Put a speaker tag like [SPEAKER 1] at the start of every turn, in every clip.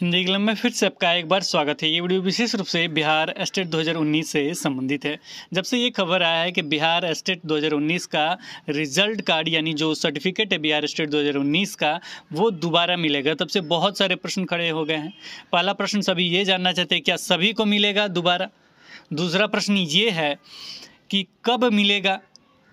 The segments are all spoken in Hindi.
[SPEAKER 1] हिंदी क्लब में फिर से आपका एक बार स्वागत है। ये वीडियो विशेष रूप से बिहार स्टेट 2019 से संबंधित है। जब से ये खबर आया है कि बिहार स्टेट 2019 का रिज़ल्ट कार्ड, यानी जो सर्टिफिकेट है बिहार स्टेट 2019 का, वो दोबारा मिलेगा। तब से बहुत सारे प्रश्न खड़े हो गए हैं। पहला प्रश्न सभी ये जानना चाहते हैं, क्या सभी को मिलेगा दोबारा? दूसरा प्रश्न ये है कि कब मिलेगा?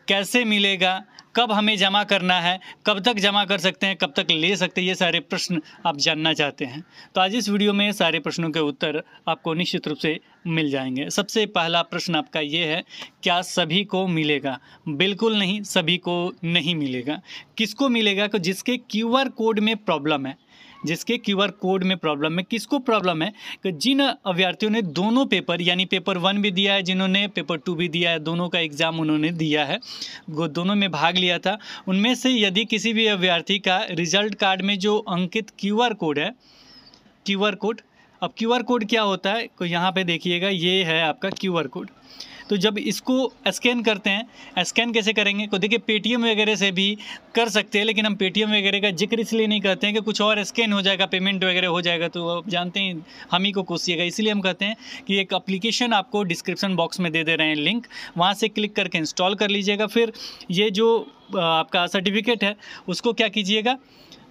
[SPEAKER 1] कैसे मिलेगा? कब हमें जमा करना है, कब तक जमा कर सकते हैं, कब तक ले सकते हैं, ये सारे प्रश्न आप जानना चाहते हैं। तो आज इस वीडियो में सारे प्रश्नों के उत्तर आपको निश्चित रूप से मिल जाएँगे। सबसे पहला प्रश्न आपका ये है, क्या सभी को मिलेगा? बिल्कुल नहीं, सभी को नहीं मिलेगा। किसको मिलेगा? तो जिसके क्यूआर कोड में प्रॉब्लम है। जिसके क्यूआर कोड में प्रॉब्लम है, किसको प्रॉब्लम है कि जिन अभ्यर्थियों ने दोनों पेपर, यानी पेपर वन भी दिया है, जिन्होंने पेपर टू भी दिया है, दोनों का एग्ज़ाम उन्होंने दिया है, वो दोनों में भाग लिया था, उनमें से यदि किसी भी अभ्यर्थी का रिज़ल्ट कार्ड में जो अंकित क्यूआर कोड है, क्यूआर कोड, अब क्यूआर कोड क्या होता है तो यहाँ पे देखिएगा, ये है आपका क्यूआर कोड। तो जब इसको स्कैन करते हैं स्कैन कैसे करेंगे? तो देखिए पेटीएम वगैरह से भी कर सकते हैं, लेकिन हम पेटीएम वगैरह का ज़िक्र इसलिए नहीं करते हैं कि कुछ और स्कैन हो जाएगा पेमेंट वगैरह हो जाएगा तो आप जानते हैं, हम ही को कोसिएगा। इसलिए हम कहते हैं कि एक अप्लीकेशन आपको डिस्क्रिप्शन बॉक्स में दे दे रहे हैं लिंक वहाँ से क्लिक करके इंस्टॉल कर लीजिएगा। फिर ये जो आपका सर्टिफिकेट है, उसको क्या कीजिएगा?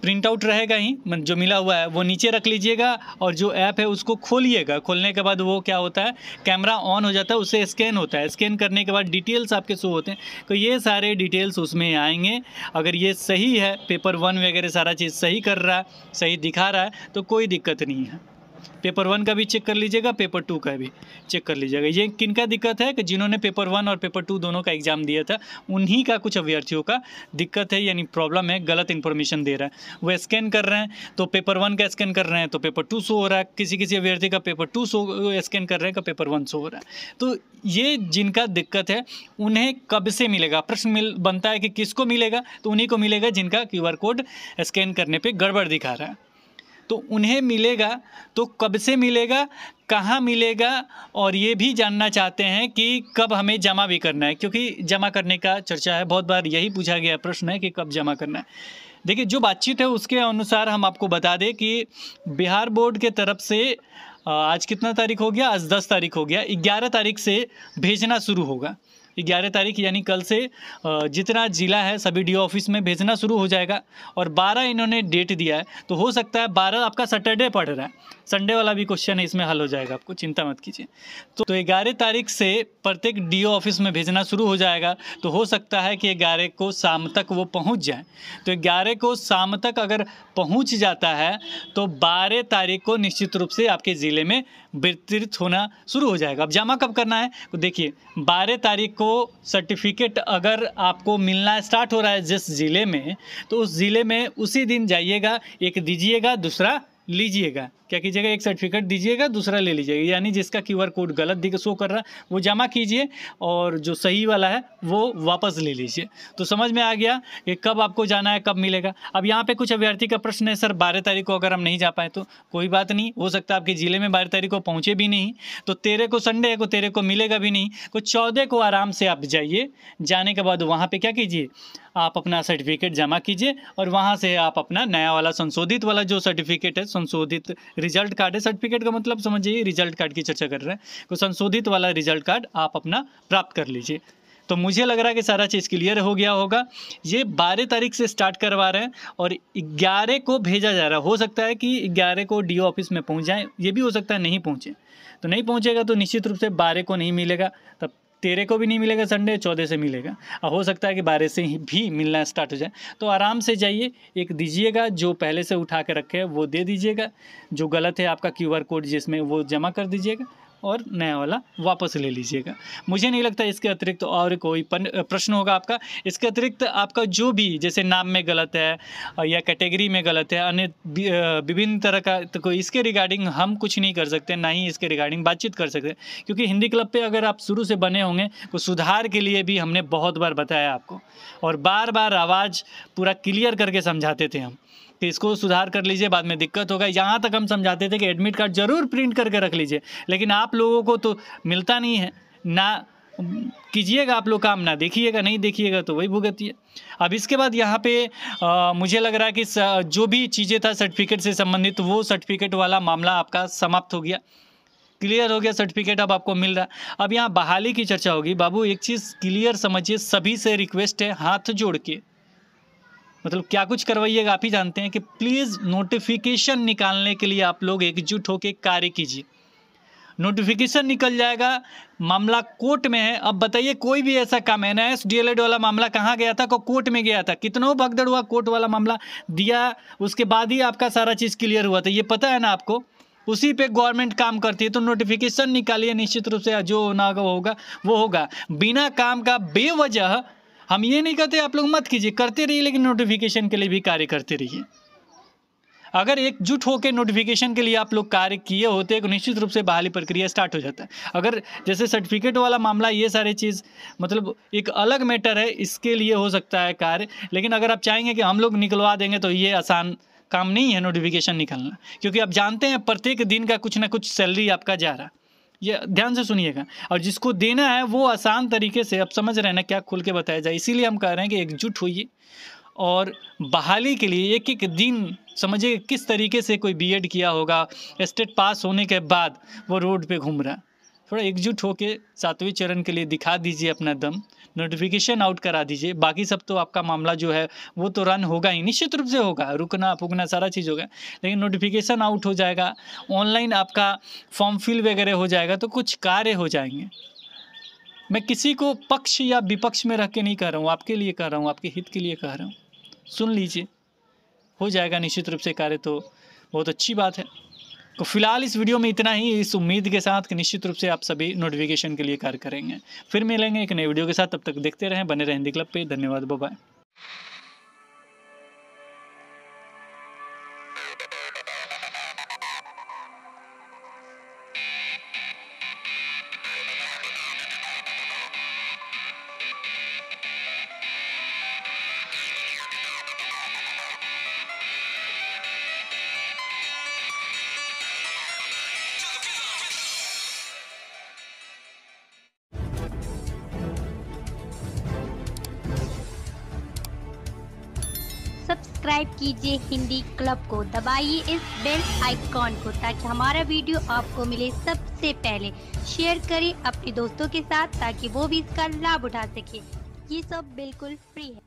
[SPEAKER 1] प्रिंट आउट रहेगा ही जो मिला हुआ है, वो नीचे रख लीजिएगा और जो ऐप है उसको खोलिएगा। खोलने के बाद वो क्या होता है, कैमरा ऑन हो जाता है, उसे स्कैन होता है। स्कैन करने के बाद डिटेल्स आपके शो होते हैं। तो ये सारे डिटेल्स उसमें आएँगे। अगर ये सही है, पेपर वन वगैरह सारा चीज़ सही कर रहा है, सही दिखा रहा है तो कोई दिक्कत नहीं है। पेपर वन का भी चेक कर लीजिएगा, पेपर टू का भी चेक कर लीजिएगा। ये किन का दिक्कत है कि जिन्होंने पेपर वन और पेपर टू दोनों का एग्ज़ाम दिया था, उन्हीं का कुछ अभ्यर्थियों का दिक्कत है, यानी प्रॉब्लम है, गलत इन्फॉर्मेशन दे रहा है। वो स्कैन कर रहे हैं तो पेपर वन का स्कैन कर रहे हैं तो पेपर टू शो हो रहा है। किसी किसी अभ्यर्थी का पेपर टू शो स्कैन कर रहे हैं का पेपर वन शो हो रहा है। तो ये जिनका दिक्कत है, उन्हें कब से मिलेगा? प्रश्न मिल, बनता है कि किसको मिलेगा? तो उन्हीं को मिलेगा जिनका क्यूआर कोड स्कैन करने पर गड़बड़ दिखा रहा है। तो उन्हें मिलेगा तो कब से मिलेगा, कहाँ मिलेगा, और ये भी जानना चाहते हैं कि कब हमें जमा भी करना है, क्योंकि जमा करने का चर्चा है। बहुत बार यही पूछा गया प्रश्न है कि कब जमा करना है। देखिए, जो बातचीत है उसके अनुसार हम आपको बता दें कि बिहार बोर्ड के तरफ़ से आज कितना तारीख हो गया? आज दस तारीख हो गया। ग्यारह तारीख से भेजना शुरू होगा। ग्यारह तारीख, यानी कल से जितना ज़िला है, सभी डी ऑफ़िस में भेजना शुरू हो जाएगा और बारह इन्होंने डेट दिया है। तो हो सकता है बारह आपका सैटरडे पड़ रहा है। संडे वाला भी क्वेश्चन है, इसमें हल हो जाएगा आपको, चिंता मत कीजिए। तो तो ग्यारह तारीख से प्रत्येक डी ऑफ़िस में भेजना शुरू हो जाएगा। तो हो सकता है कि ग्यारह को शाम तक वो पहुँच जाए। तो ग्यारह को शाम तक अगर पहुँच जाता है तो बारह तारीख को निश्चित रूप से आपके ज़िले में वितरित होना शुरू हो जाएगा। अब जमा कब करना है? तो देखिए, बारह तारीख को सर्टिफिकेट अगर आपको मिलना स्टार्ट हो रहा है जिस ज़िले में तो उस ज़िले में उसी दिन जाइएगा, एक दीजिएगा, दूसरा लीजिएगा। क्या कीजिएगा, एक सर्टिफिकेट दीजिएगा, दूसरा ले लीजिएगा। यानी जिसका क्यूआर कोड गलत दिख शो कर रहा है वो जमा कीजिए और जो सही वाला है, वो वापस ले लीजिए। तो समझ में आ गया कि कब आपको जाना है, कब मिलेगा। अब यहाँ पे कुछ अभ्यर्थी का प्रश्न है, सर, बारह तारीख को अगर हम नहीं जा पाए तो? कोई बात नहीं, हो सकता आपके ज़िले में बारह तारीख को पहुँचे भी नहीं तो तेरह को संडे को तेरह को मिलेगा भी नहीं तो चौदह को आराम से आप जाइए। जाने के बाद वहाँ पर क्या कीजिए, आप अपना सर्टिफिकेट जमा कीजिए और वहाँ से आप अपना नया वाला, संशोधित वाला जो सर्टिफिकेट है, संशोधित रिज़ल्ट कार्ड है। सर्टिफिकेट का मतलब समझिए रिज़ल्ट कार्ड की चर्चा कर रहे हैं। तो संशोधित वाला रिज़ल्ट कार्ड आप अपना प्राप्त कर लीजिए। तो मुझे लग रहा है कि सारा चीज़ क्लियर हो गया होगा। ये बारह तारीख से स्टार्ट करवा रहे हैं और ग्यारह को भेजा जा रहा है। हो सकता है कि ग्यारह को डी ऑफ़िस में पहुँच जाएँ। ये भी हो सकता है नहीं पहुँचे। तो नहीं पहुंचेगा तो निश्चित रूप से बारह को नहीं मिलेगा। तब तेरह को भी नहीं मिलेगा संडे चौदह से मिलेगा। और हो सकता है कि बारह से भी मिलना स्टार्ट हो जाए। तो आराम से जाइए, एक दीजिएगा, जो पहले से उठा के रखे है, वो दे दीजिएगा। जो गलत है, आपका क्यूआर कोड जिसमें वो जमा कर दीजिएगा। और नया वाला वापस ले लीजिएगा। मुझे नहीं लगता इसके अतिरिक्त तो और कोई प्रश्न होगा आपका। इसके अतिरिक्त आपका जो भी, जैसे नाम में गलत है, या कैटेगरी में गलत है, अन्य विभिन्न तरह का तो कोई इसके रिगार्डिंग हम कुछ नहीं कर सकते, ना ही इसके रिगार्डिंग बातचीत कर सकते। क्योंकि हिंदी क्लब पे अगर आप शुरू से बने होंगे तो सुधार के लिए भी हमने बहुत बार बताया आपको। और बार बार आवाज़ पूरा क्लियर करके समझाते थे हम। कि इसको सुधार कर लीजिए बाद में दिक्कत होगा। यहाँ तक हम समझाते थे कि एडमिट कार्ड ज़रूर प्रिंट करके रख लीजिए लेकिन आप लोगों को तो मिलता नहीं है। ना कीजिएगा आप लोग काम ना देखिएगा नहीं देखिएगा तो वही भुगतिए। अब इसके बाद यहाँ पे आ, मुझे लग रहा है कि जो भी चीज़ें था सर्टिफिकेट से संबंधित वो सर्टिफिकेट वाला मामला आपका समाप्त हो गया। क्लियर हो गया सर्टिफिकेट अब आपको मिल रहा है। अब यहाँ बहाली की चर्चा होगी। बाबू एक चीज़ क्लियर समझिए सभी से रिक्वेस्ट है हाथ जोड़ के। मतलब क्या कुछ करवाइएगा, आप ही जानते हैं कि प्लीज़ नोटिफिकेशन निकालने के लिए आप लोग एकजुट होकर कार्य कीजिए। नोटिफिकेशन निकल जाएगा, मामला कोर्ट में है। अब बताइए, कोई भी ऐसा काम है ना एस डी वाला मामला कहाँ गया था को कोर्ट में गया था? कितनों भगदड़ हुआ कोर्ट वाला मामला दिया, उसके बाद ही आपका सारा चीज़ क्लियर हुआ था। ये पता है ना आपको? उसी पे गवर्नमेंट काम करती है तो नोटिफिकेशन निकालिए, निश्चित रूप से जो ना होगा, वो होगा। बिना काम का बेवजह हम ये नहीं कहते आप लोग मत कीजिए, करते रहिए, लेकिन नोटिफिकेशन के लिए भी कार्य करते रहिए। अगर एकजुट होकर नोटिफिकेशन के लिए आप लोग कार्य किए होते तो निश्चित रूप से बहाली प्रक्रिया स्टार्ट हो जाता है। अगर जैसे सर्टिफिकेट वाला मामला, ये सारे चीज़ मतलब एक अलग मैटर है, इसके लिए हो सकता है कार्य, लेकिन अगर आप चाहेंगे कि हम लोग निकलवा देंगे तो ये आसान काम नहीं है नोटिफिकेशन निकालना। क्योंकि आप जानते हैं, प्रत्येक दिन का कुछ ना कुछ सैलरी आपका जा रहा ये ध्यान से सुनिएगा। और जिसको देना है, वो आसान तरीके से अब समझ रहे ना क्या खुल के बताया जाए। इसीलिए हम कह रहे हैं कि एकजुट होइए। और बहाली के लिए एक एक दिन समझिए किस तरीके से कोई बीएड किया होगा स्टेट पास होने के बाद वो रोड पे घूम रहा है। थोड़ा एकजुट होकर सातवें चरण के लिए दिखा दीजिए अपना दम नोटिफिकेशन आउट करा दीजिए। बाकी सब तो आपका मामला जो है, वो तो रन होगा ही, निश्चित रूप से होगा। रुकना, फूकना सारा चीज़ होगा। लेकिन नोटिफिकेशन आउट हो जाएगा ऑनलाइन आपका फॉर्म फिल वगैरह हो जाएगा तो कुछ कार्य हो जाएँगे। मैं किसी को पक्ष या विपक्ष में रख के नहीं कह रहा हूँ, आपके लिए कह रहा हूँ, आपके हित के लिए कह रहा हूँ। सुन लीजिए। हो जाएगा निश्चित रूप से कार्य तो बहुत अच्छी बात है। तो फ़िलहाल इस वीडियो में इतना ही। इस उम्मीद के साथ कि निश्चित रूप से आप सभी नोटिफिकेशन के लिए कार्य करेंगे। फिर मिलेंगे एक नए वीडियो के साथ। तब तक देखते रहें। बने रहें हिंदी क्लब पे। धन्यवाद। बाय
[SPEAKER 2] सब्सक्राइब कीजिए हिंदी क्लब को। दबाइए इस बेल आइकॉन को ताकि हमारा वीडियो आपको मिले सबसे पहले। शेयर करें अपने दोस्तों के साथ ताकि वो भी इसका लाभ उठा सके। ये सब बिल्कुल फ्री है।